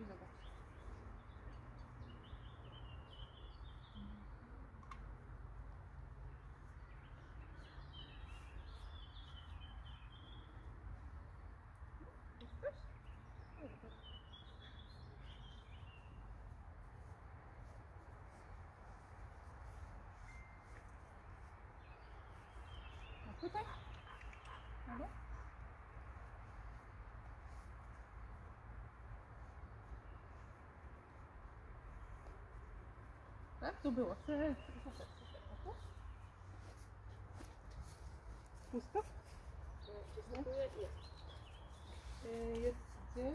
いうのが。あれ Tak? Tu było. Pusto? Jest gdzie?